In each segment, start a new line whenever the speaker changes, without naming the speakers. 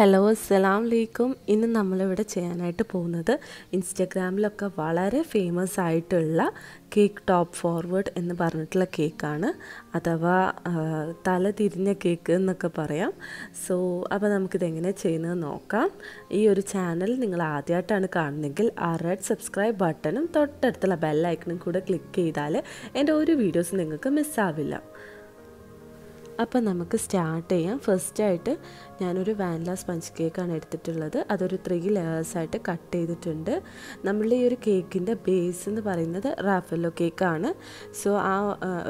Hello അസ്സലാം വലൈക്കും ഇന്ന് നമ്മളിവിടെ ചെയ്യാനായിട്ട് പോകുന്നത് ഇൻസ്റ്റഗ്രാമിലൊക്കെ വളരെ ഫേമസ് ആയിട്ടുള്ള കേക്ക് ടോപ്പ് ഫോർവേഡ് എന്ന് പറഞ്ഞിട്ടുള്ള കേക്കാണ്. അഥവാ തല തിരിഞ്ഞ കേക്ക് എന്നൊക്കെ പറയാം. സോ അപ്പോൾ നമുക്കിതെങ്ങനെ ചെയ്യുന്നത് നോക്കാം. ഈ ഒരു ചാനൽ നിങ്ങൾ ആദ്യമായിട്ടാണ് കാണുന്നതെങ്കിൽ ആ റെഡ് സബ്സ്ക്രൈബ് ബട്ടണും തൊട്ടടുത്തുള്ള ബെല്ലൈക്കണും കൂടെ ക്ലിക്ക് ചെയ്താൽ എന്റെ ഒരു വീഡിയോസ് നിങ്ങൾക്ക് മിസ്സാവില്ല. അപ്പം നമുക്ക് സ്റ്റാർട്ട് ചെയ്യാം. ഫസ്റ്റായിട്ട് ഞാനൊരു വാനില സ്പഞ്ച് കേക്കാണ് എടുത്തിട്ടുള്ളത്. അതൊരു ത്രീ ലെയേഴ്സായിട്ട് കട്ട് ചെയ്തിട്ടുണ്ട്. നമ്മളുടെ ഈ ഒരു കേക്കിന്റെ ബേസ് എന്ന് പറയുന്നത് റാഫലോ കേക്കാണ് സോ ആ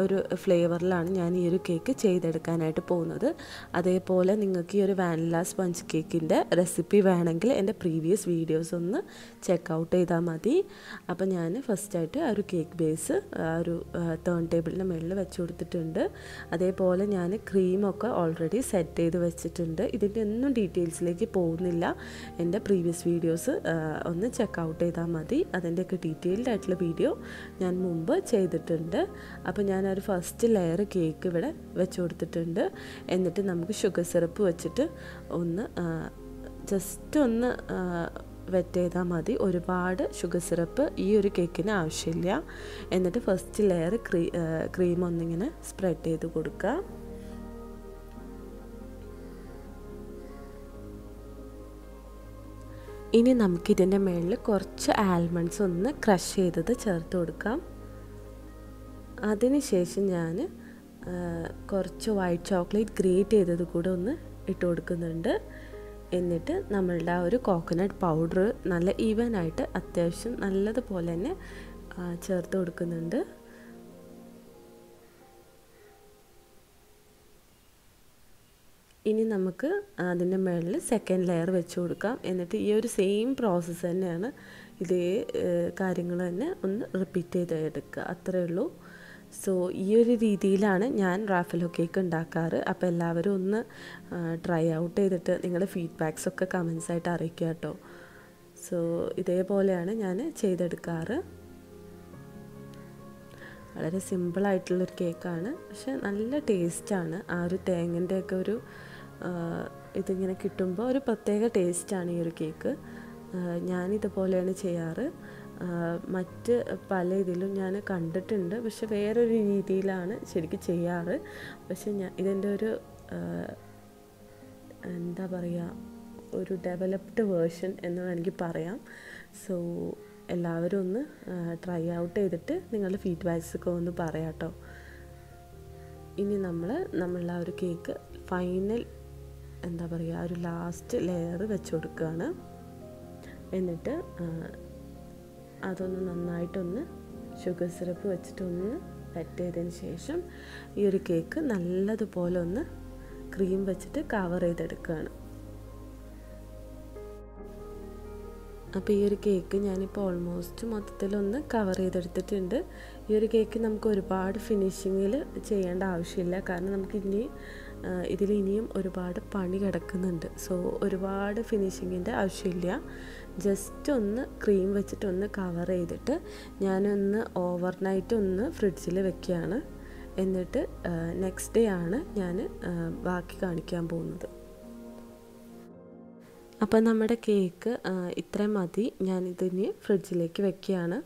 ഒരു ഫ്ലേവറിലാണ് ഞാൻ ഈ ഒരു കേക്ക് ചെയ്തെടുക്കാനായിട്ട് പോകുന്നത്. അതേപോലെ നിങ്ങൾക്ക് ഈ ഒരു വാനില സ്പഞ്ച് കേക്കിന്റെ റെസിപ്പി വേണമെങ്കിൽ എന്റെ പ്രീവിയസ് വീഡിയോസ് ഒന്ന് ചെക്ക് ഔട്ട് ചെയ്താൽ മതി. അപ്പം ഞാൻ ഫസ്റ്റായിട്ട് ആ ഒരു കേക്ക് ബേസ് ആ ഒരു ടേൺ ടേബിളിന്റെ മുകളിൽ വെച്ച് കൊടുത്തിട്ടുണ്ട്. അതേപോലെ ഞാൻ ക്രീമൊക്കെ ഓൾറെഡി സെറ്റ് ചെയ്ത് വെച്ചിട്ടുണ്ട്. ഇതിന്റെ ഒന്നും ഡീറ്റെയിൽസിലേക്ക് പോകുന്നില്ല. എന്റെ പ്രീവിയസ് വീഡിയോസ് ഒന്ന് ചെക്ക് ഔട്ട് ചെയ്താൽ മതി. അതിന്റെയൊക്കെ ഡീറ്റെയിൽഡ് ആയിട്ടുള്ള വീഡിയോ ഞാൻ മുമ്പ് ചെയ്തിട്ടുണ്ട്. അപ്പോൾ ഞാൻ ഒരു ഫസ്റ്റ് ലെയർ കേക്ക് ഇവിടെ വെച്ച് കൊടുത്തിട്ടുണ്ട്. എന്നിട്ട് നമുക്ക് ഷുഗർ സിറപ്പ് വെച്ചിട്ട് ഒന്ന് ജസ്റ്റ് ഒന്ന് വെറ്റ് ചെയ്താൽ മതി. ഒരുപാട് ഷുഗർ സിറപ്പ് ഈ ഒരു കേക്കിന് ആവശ്യമില്ല. എന്നിട്ട് ഫസ്റ്റ് ലെയർ ക്രീ ക്രീം ഒന്നിങ്ങനെ സ്പ്രെഡ് ചെയ്ത് കൊടുക്കുക. ഇനി നമുക്കിതിന്റെ മുകളിൽ കുറച്ച് ആൽമണ്ട്സ് ഒന്ന് ക്രഷ് ചെയ്തത് ചേർത്ത് കൊടുക്കാം. അതിനുശേഷം ഞാൻ കുറച്ച് വൈറ്റ് ചോക്ലേറ്റ് ഗ്രേറ്റ് ചെയ്തത് കൂടെ ഒന്ന് ഇട്ട് കൊടുക്കുന്നുണ്ട്. എന്നിട്ട് നമ്മളുടെ ആ ഒരു കോക്കനട്ട് പൗഡർ നല്ല ഈവനായിട്ട് അത്യാവശ്യം നല്ലതുപോലെ തന്നെ ചേർത്ത് കൊടുക്കുന്നുണ്ട്. ഇനി നമുക്ക് അതിന്റെ മുകളിൽ സെക്കൻഡ് ലെയർ വെച്ച് കൊടുക്കാം. എന്നിട്ട് ഈ ഒരു സെയിം പ്രോസസ്സ് തന്നെയാണ് ഇതേ കാര്യങ്ങൾ തന്നെ ഒന്ന് റിപ്പീറ്റ് ചെയ്ത് എടുക്കുക അത്രയേ ഉള്ളൂ. സോ ഈ ഒരു രീതിയിലാണ് ഞാൻ റാഫലോ കേക്ക് ഉണ്ടാക്കാറ്. അപ്പോൾ എല്ലാവരും ഒന്ന് ട്രൈ ഔട്ട് ചെയ്തിട്ട് നിങ്ങളുടെ ഫീഡ്ബാക്സ് ഒക്കെ കമൻസ് ആയിട്ട് അറിയിക്കുക കേട്ടോ. സോ ഇതേപോലെയാണ് ഞാൻ ചെയ്തെടുക്കാറ്. വളരെ സിമ്പിളായിട്ടുള്ളൊരു കേക്കാണ് പക്ഷെ നല്ല ടേസ്റ്റാണ് ആ ഒരു തേങ്ങന്റെയൊക്കെ ഒരു ഇതിങ്ങനെ കിട്ടുമ്പോൾ ഒരു പ്രത്യേക ടേസ്റ്റാണ് ഈ ഒരു കേക്ക്. ഞാനിതുപോലെയാണ് ചെയ്യാറ്. മറ്റ് പല ഇതിലും ഞാൻ കണ്ടിട്ടുണ്ട്. പക്ഷെ വേറൊരു രീതിയിലാണ് ശരിക്കും ചെയ്യാറ്. പക്ഷെ ഞാൻ ഇതിന്റെ ഒരു എന്താ പറയുക ഒരു ഡെവലപ്ഡ് വേർഷൻ എന്ന് വേണമെങ്കിൽ പറയാം. സോ എല്ലാവരും ഒന്ന് ട്രൈ ഔട്ട് ചെയ്തിട്ട് നിങ്ങളുടെ ഫീഡ്ബാക്സ് ഒക്കെ ഒന്ന് പറയാം കേട്ടോ ഇനി നമ്മൾ നമ്മളുടെ ആ ഒരു കേക്ക് ഫൈനൽ എന്താ പറയുക ഒരു ലാസ്റ്റ് ലെയർ വെച്ച് കൊടുക്കുകയാണ്. എന്നിട്ട് അതൊന്ന് നന്നായിട്ടൊന്ന് ഷുഗർ സിറപ്പ് വെച്ചിട്ടൊന്ന് പറ്റിയതിന് ശേഷം ഈ ഒരു കേക്ക് നല്ലതുപോലെ ഒന്ന് ക്രീം വെച്ചിട്ട് കവർ ചെയ്തെടുക്കുകയാണ്. അപ്പോൾ ഈ ഒരു കേക്ക് ഞാനിപ്പോൾ ഓൾമോസ്റ്റ് മൊത്തത്തിലൊന്ന് കവർ ചെയ്തെടുത്തിട്ടുണ്ട്. ഈ ഒരു കേക്ക് നമുക്ക് ഒരുപാട് ഫിനിഷിങ്ങിൽ ചെയ്യേണ്ട ആവശ്യമില്ല. കാരണം നമുക്ക് ഇനി ഇതിൽ ഇനിയും ഒരുപാട് പണി കിടക്കുന്നുണ്ട്. സോ ഒരുപാട് ഫിനിഷിങ്ങിന്റെ ആവശ്യമില്ല. ജസ്റ്റ് ഒന്ന് ക്രീം വെച്ചിട്ടൊന്ന് കവർ ചെയ്തിട്ട് ഞാനൊന്ന് ഓവർനൈറ്റ് ഒന്ന് ഫ്രിഡ്ജിൽ വെക്കുകയാണ്. എന്നിട്ട് നെക്സ്റ്റ് ഡേ ആണ് ഞാൻ ബാക്കി കാണിക്കാൻ പോകുന്നത്. അപ്പോൾ നമ്മുടെ കേക്ക് ഇത്രയും മതി. ഇതിന് ഫ്രിഡ്ജിലേക്ക് വെക്കുകയാണ്.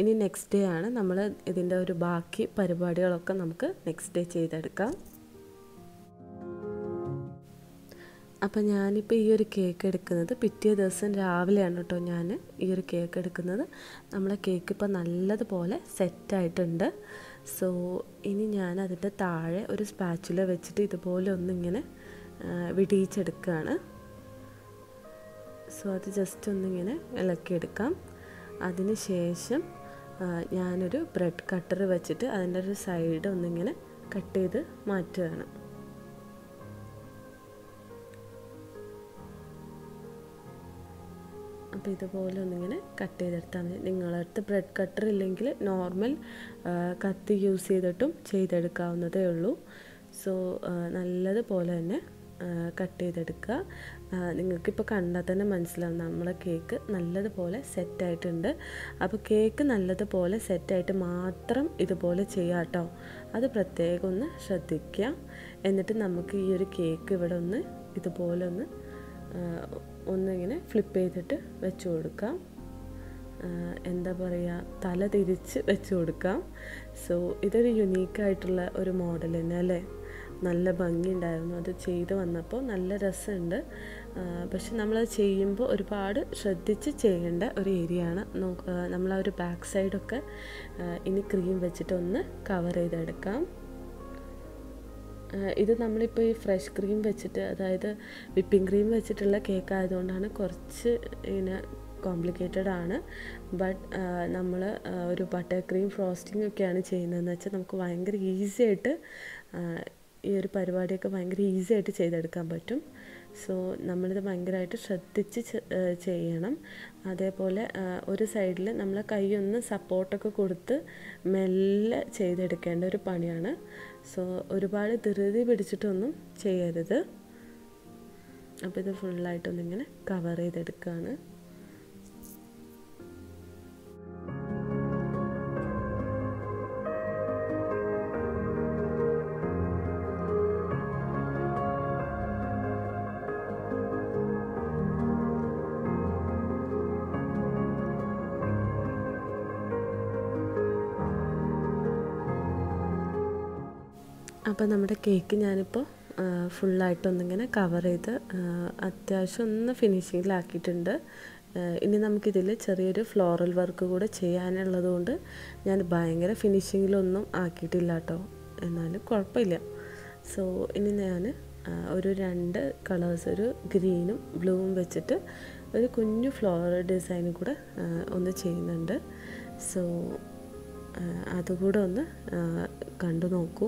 ഇനി നെക്സ്റ്റ് ഡേ ആണ് നമ്മൾ ഇതിന്റെ ഒരു ബാക്കി പരിപാടികളൊക്കെ നമുക്ക് നെക്സ്റ്റ് ഡേ ചെയ്തെടുക്കാം. അപ്പോൾ ഞാനിപ്പോൾ ഈ ഒരു കേക്ക് എടുക്കുന്നത് പിറ്റേ ദിവസം രാവിലെയാണ് കേട്ടോ ഞാൻ ഈ ഒരു കേക്ക് എടുക്കുന്നത്. നമ്മളെ കേക്ക് ഇപ്പോൾ നല്ലതുപോലെ സെറ്റായിട്ടുണ്ട് സോ ഇനി ഞാൻ അതിന്റെ താഴെ ഒരു സ്പാച്ചുല വെച്ചിട്ട് ഇതുപോലെ ഒന്നിങ്ങനെ വിടിയിച്ചെടുക്കുകയാണ് സോ അത് ജസ്റ്റ് ഒന്നിങ്ങനെ ഇളക്കിയെടുക്കാം. അതിന് ശേഷം ഞാനൊരു ബ്രെഡ് കട്ടർ വെച്ചിട്ട് അതിന്റെ ഒരു സൈഡ് ഒന്നിങ്ങനെ കട്ട് ചെയ്ത് മാറ്റുകയാണ്. അപ്പോൾ ഇതുപോലെ ഒന്നിങ്ങനെ കട്ട് ചെയ്തെടുത്താൽ മതി. നിങ്ങളടുത്ത് ബ്രെഡ് കട്ടർ ഇല്ലെങ്കിൽ നോർമൽ കത്തി യൂസ് ചെയ്തിട്ടും ചെയ്തെടുക്കാവുന്നതേ ഉള്ളൂ. സോ നല്ലതുപോലെ തന്നെ കട്ട് ചെയ്തെടുക്കുക. നിങ്ങൾക്കിപ്പോൾ കണ്ടാൽ തന്നെ മനസ്സിലാവും നമ്മളെ കേക്ക് നല്ലതുപോലെ സെറ്റായിട്ടുണ്ട് അപ്പോൾ കേക്ക് നല്ലതുപോലെ സെറ്റായിട്ട് മാത്രം ഇതുപോലെ ചെയ്യാം കേട്ടോ. അത് പ്രത്യേകം ഒന്ന് ശ്രദ്ധിക്കുക. എന്നിട്ട് നമുക്ക് ഈ ഒരു കേക്ക് ഇവിടെ ഒന്ന് ഇതുപോലെ ഒന്ന് ഒന്നിങ്ങനെ ഫ്ലിപ്പ് ചെയ്തിട്ട് വെച്ച് കൊടുക്കാം. എന്താ പറയുക തല തിരിച്ച് വെച്ച് കൊടുക്കാം. സോ ഇതൊരു യുണീക്കായിട്ടുള്ള ഒരു മോഡൽ തന്നെ അല്ലേ? നല്ല ഭംഗിയുണ്ടായിരുന്നു അത് ചെയ്ത് വന്നപ്പോൾ നല്ല രസമുണ്ട്. പക്ഷെ നമ്മളത് ചെയ്യുമ്പോൾ ഒരുപാട് ശ്രദ്ധിച്ച് ചെയ്യേണ്ട ഒരു ഏരിയ ആണ്. നമ്മൾ ആ ഒരു ബാക്ക് സൈഡൊക്കെ ഇനി ക്രീം വെച്ചിട്ടൊന്ന് കവർ ചെയ്തെടുക്കാം. ഇത് നമ്മളിപ്പോൾ ഈ ഫ്രഷ് ക്രീം വെച്ചിട്ട് അതായത് വിപ്പിംഗ് ക്രീം വെച്ചിട്ടുള്ള കേക്ക് ആയതുകൊണ്ടാണ് കുറച്ച് ഇങ്ങനെ കോംപ്ലിക്കേറ്റഡ് ആണ്. ബട്ട് നമ്മൾ ഒരു ബട്ടർ ക്രീം ഫ്രോസ്റ്റിംഗ് ഒക്കെയാണ് ചെയ്യുന്നതെന്ന് വെച്ചാൽ നമുക്ക് ഭയങ്കര ഈസി ആയിട്ട് ഈ ഒരു പരിപാടിയൊക്കെ ഭയങ്കര ഈസി ആയിട്ട് ചെയ്തെടുക്കാൻ പറ്റും. സോ നമ്മളിത് ഭയങ്കരമായിട്ട് ശ്രദ്ധിച്ച് ചെയ്യണം. അതേപോലെ ഒരു സൈഡിൽ നമ്മൾ കൈയൊന്ന് സപ്പോർട്ടൊക്കെ കൊടുത്ത് മെല്ലെ ചെയ്തെടുക്കേണ്ട ഒരു പണിയാണ്. സോ ഒരുപാട് ധൃതി പിടിച്ചിട്ടൊന്നും ചെയ്യരുത്. അപ്പോൾ ഇത് ഫുള്ളായിട്ടൊന്നിങ്ങനെ കവർ ചെയ്തെടുക്കുകയാണ് അപ്പോൾ നമ്മുടെ കേക്ക് ഞാനിപ്പോൾ ഫുള്ളായിട്ടൊന്നിങ്ങനെ കവർ ചെയ്ത് അത്യാവശ്യം ഒന്ന് ഫിനിഷിങ്ങിലാക്കിയിട്ടുണ്ട് ഇനി നമുക്കിതിൽ ചെറിയൊരു ഫ്ലോറൽ വർക്ക് കൂടെ ചെയ്യാനുള്ളത് കൊണ്ട് ഞാൻ ഭയങ്കര ഫിനിഷിങ്ങിലൊന്നും ആക്കിയിട്ടില്ല കേട്ടോ. എന്നാലും കുഴപ്പമില്ല. സോ ഇനി ഞാൻ ഒരു രണ്ട് കളേഴ്സ് ഒരു ഗ്രീനും ബ്ലൂവും വെച്ചിട്ട് ഒരു കുഞ്ഞു ഫ്ലോറൽ ഡിസൈനും കൂടെ ഒന്ന് ചെയ്യുന്നുണ്ട്. സോ അതുകൂടെ ഒന്ന് കണ്ടു നോക്കൂ.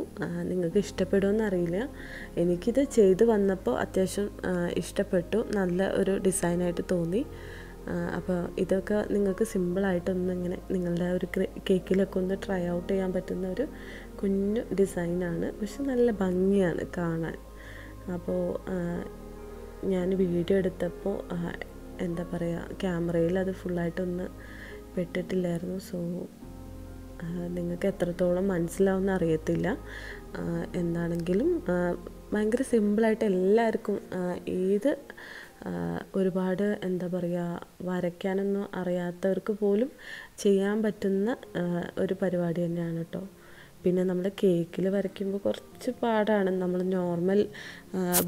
നിങ്ങൾക്ക് ഇഷ്ടപ്പെടുമെന്ന് അറിയില്ല. എനിക്കിത് ചെയ്ത് വന്നപ്പോൾ അത്യാവശ്യം ഇഷ്ടപ്പെട്ടു. നല്ല ഒരു ഡിസൈനായിട്ട് തോന്നി. അപ്പോൾ ഇതൊക്കെ നിങ്ങൾക്ക് സിമ്പിളായിട്ടൊന്ന് ഇങ്ങനെ നിങ്ങളുടെ ഒരു കേക്കിലൊക്കെ ഒന്ന് ട്രൈ ഔട്ട് ചെയ്യാൻ പറ്റുന്ന ഒരു കുഞ്ഞു ഡിസൈനാണ്. പക്ഷെ നല്ല ഭംഗിയാണ് കാണാൻ. അപ്പോൾ ഞാൻ വീഡിയോ എടുത്തപ്പോൾ എന്താ പറയുക ക്യാമറയിൽ അത് ഫുള്ളായിട്ടൊന്ന് പെട്ടിട്ടില്ലായിരുന്നു. സോ നിങ്ങൾക്ക് എത്രത്തോളം മനസ്സിലാവുമെന്ന് അറിയത്തില്ല. എന്താണെങ്കിലും ഭയങ്കര സിമ്പിളായിട്ട് എല്ലാവർക്കും ഏത് ഒരുപാട് എന്താ പറയുക വരയ്ക്കാനൊന്നും അറിയാത്തവർക്ക് പോലും ചെയ്യാൻ പറ്റുന്ന ഒരു പരിപാടി തന്നെയാണ് കേട്ടോ പിന്നെ നമ്മൾ കേക്കിൽ വരയ്ക്കുമ്പോൾ കുറച്ച് പാടാണ്. നമ്മൾ നോർമൽ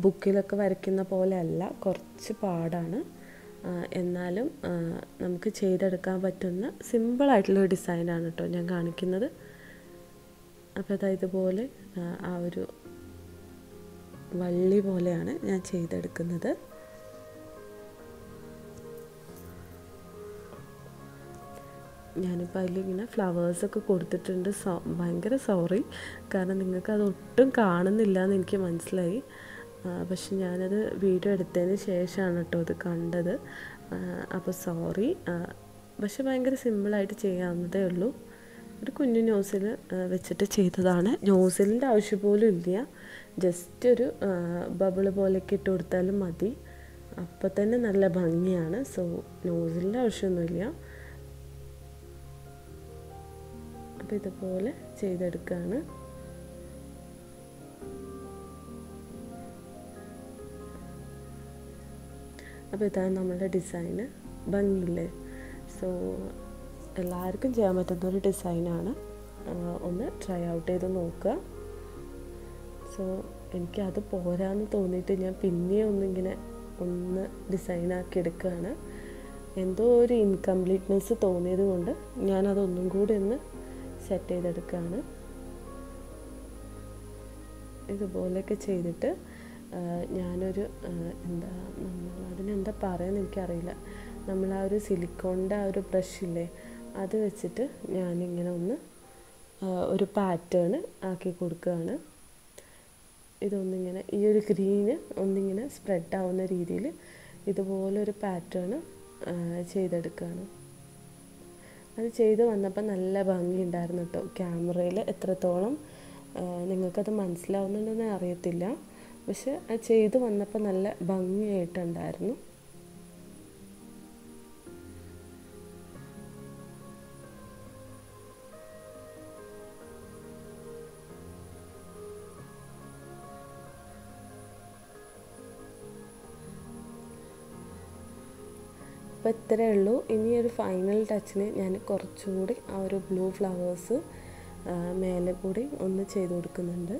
ബുക്കിലൊക്കെ വരയ്ക്കുന്ന പോലെ അല്ല കുറച്ച് പാടാണ്. എന്നാലും നമുക്ക് ചെയ്തെടുക്കാൻ പറ്റുന്ന സിമ്പിളായിട്ടുള്ളൊരു ഡിസൈനാണ് കേട്ടോ ഞാൻ കാണിക്കുന്നത്. അപ്പോൾ അതാ ഇതുപോലെ ആ ഒരു വള്ളി പോലെയാണ് ഞാൻ ചെയ്തെടുക്കുന്നത്. ഞാനിപ്പോൾ അതിലിങ്ങനെ ഫ്ലവേഴ്സൊക്കെ കൊടുത്തിട്ടുണ്ട്. സോ ഭയങ്കര സോറി കാരണം നിങ്ങൾക്ക് അത് ഒട്ടും കാണുന്നില്ല എന്ന് എനിക്ക് മനസ്സിലായി. പക്ഷെ ഞാനത് വീഡിയോ എടുത്തതിന് ശേഷമാണ് കേട്ടോ അത് കണ്ടത്. അപ്പോൾ സോറി. പക്ഷെ ഭയങ്കര സിമ്പിളായിട്ട് ചെയ്യാവുന്നതേ ഉള്ളൂ. ഒരു കുഞ്ഞു ന്യൂസിൽ വെച്ചിട്ട് ചെയ്തതാണ്. ന്യൂസിലിന്റെ ആവശ്യം പോലും ഇല്ല. ജസ്റ്റ് ഒരു ബബിൾ പോലെയൊക്കെ ഇട്ട് കൊടുത്താലും മതി. അപ്പം തന്നെ നല്ല ഭംഗിയാണ്. സോ ന്യൂസിലിന്റെ ആവശ്യമൊന്നുമില്ല. അപ്പോൾ ഇതുപോലെ ചെയ്തെടുക്കുകയാണ്. അപ്പോൾ ഇതാണ് നമ്മുടെ ഡിസൈന് ഭംഗിയില്ലേ? സോ എല്ലാവർക്കും ചെയ്യാൻ പറ്റുന്ന ഒരു ഡിസൈനാണ് ഒന്ന് ട്രൈ ഔട്ട് ചെയ്ത് നോക്കുക. സോ എനിക്ക് അത് പോരാന്ന് തോന്നിയിട്ട് ഞാൻ പിന്നെ ഒന്നിങ്ങനെ ഒന്ന് ഡിസൈനാക്കി എടുക്കുകയാണ്. എന്തോ ഒരു ഇൻകംപ്ലീറ്റ്നെസ് തോന്നിയത് കൊണ്ട് ഞാനതൊന്നും കൂടി ഒന്ന് സെറ്റ് ചെയ്തെടുക്കുകയാണ്. ഇതുപോലെയൊക്കെ ചെയ്തിട്ട് ഞാനൊരു എന്താ നമ്മൾ അതിനെന്താ പറയുന്നത് എനിക്കറിയില്ല. നമ്മൾ ആ ഒരു സിലിക്കോണിന്റെ ആ ഒരു ബ്രഷില്ലേ അത് വെച്ചിട്ട് ഞാനിങ്ങനെ ഒന്ന് ഒരു പാറ്റേൺ ആക്കി കൊടുക്കുകയാണ്. ഇതൊന്നിങ്ങനെ ഈ ഒരു ഗ്രീന് ഒന്നിങ്ങനെ സ്പ്രെഡ് ആവുന്ന രീതിയിൽ ഇതുപോലൊരു പാറ്റേൺ ചെയ്തെടുക്കുകയാണ്. അത് ചെയ്ത് വന്നപ്പോൾ നല്ല ഭംഗിയുണ്ടായിരുന്നു കേട്ടോ. ക്യാമറയിൽ എത്രത്തോളം നിങ്ങൾക്കത് മനസ്സിലാവുന്നുണ്ടെന്ന് അറിയത്തില്ല. പക്ഷെ അത് ചെയ്ത് വന്നപ്പോൾ നല്ല ഭംഗിയായിട്ടുണ്ടായിരുന്നു. അപ്പോൾ ഇത്രയേ ഉള്ളൂ. ഇനി ഒരു ഫൈനൽ ടച്ചിന് ഞാൻ കുറച്ചുകൂടി ആ ഒരു ബ്ലൂ ഫ്ലവേഴ്സ് മേലെ കൂടി ഒന്ന് ചെയ്ത് കൊടുക്കുന്നുണ്ട്.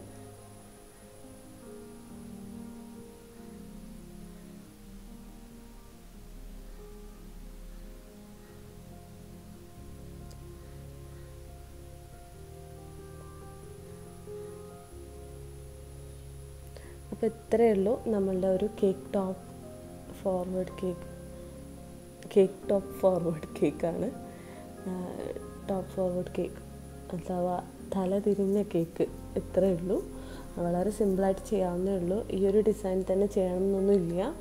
അപ്പോൾ ഇത്രയേ ഉള്ളൂ നമ്മളുടെ ഒരു cake top forward cake cake top forward കേക്കാണ് ടോപ്പ് ഫോർവേഡ് കേക്ക് അഥവാ തല തിരിഞ്ഞ കേക്ക് ഇത്രയേ ഉള്ളൂ. വളരെ സിമ്പിളായിട്ട് ചെയ്യാവുന്നേ ഉള്ളൂ. ഈ ഒരു ഡിസൈൻ തന്നെ ചെയ്യണമെന്നൊന്നുമില്ല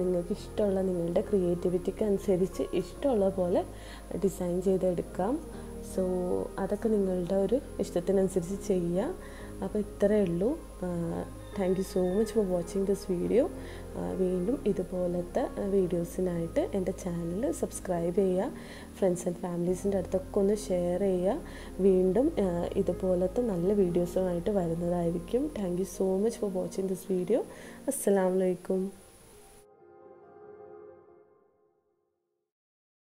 നിങ്ങൾക്ക് ഇഷ്ടമുള്ള നിങ്ങളുടെ ക്രിയേറ്റിവിറ്റിക്ക് അനുസരിച്ച് ഇഷ്ടമുള്ള പോലെ ഡിസൈൻ ചെയ്തെടുക്കാം. സോ അതൊക്കെ നിങ്ങളുടെ ഒരു ഇഷ്ടത്തിനനുസരിച്ച് ചെയ്യുക അപ്പോൾ ഇത്രയേ ഉള്ളൂ. Thank you so much for watching this video വീണ്ടും ഇതുപോലത്തെ വീഡിയോസിനായിട്ട് എന്റെ ചാനൽ സബ്സ്ക്രൈബ് ചെയ്യുക ഫ്രണ്ട്സ് ആൻഡ് ഫാമിലീസിന്റെ അടുത്തൊക്കെ ഒന്ന് ഷെയർ ചെയ്യുക. വീണ്ടും ഇതുപോലത്തെ നല്ല വീഡിയോസുമായിട്ട് വരുന്നതായിരിക്കും. Thank you so much for watching this video അസ്സാം വലൈക്കും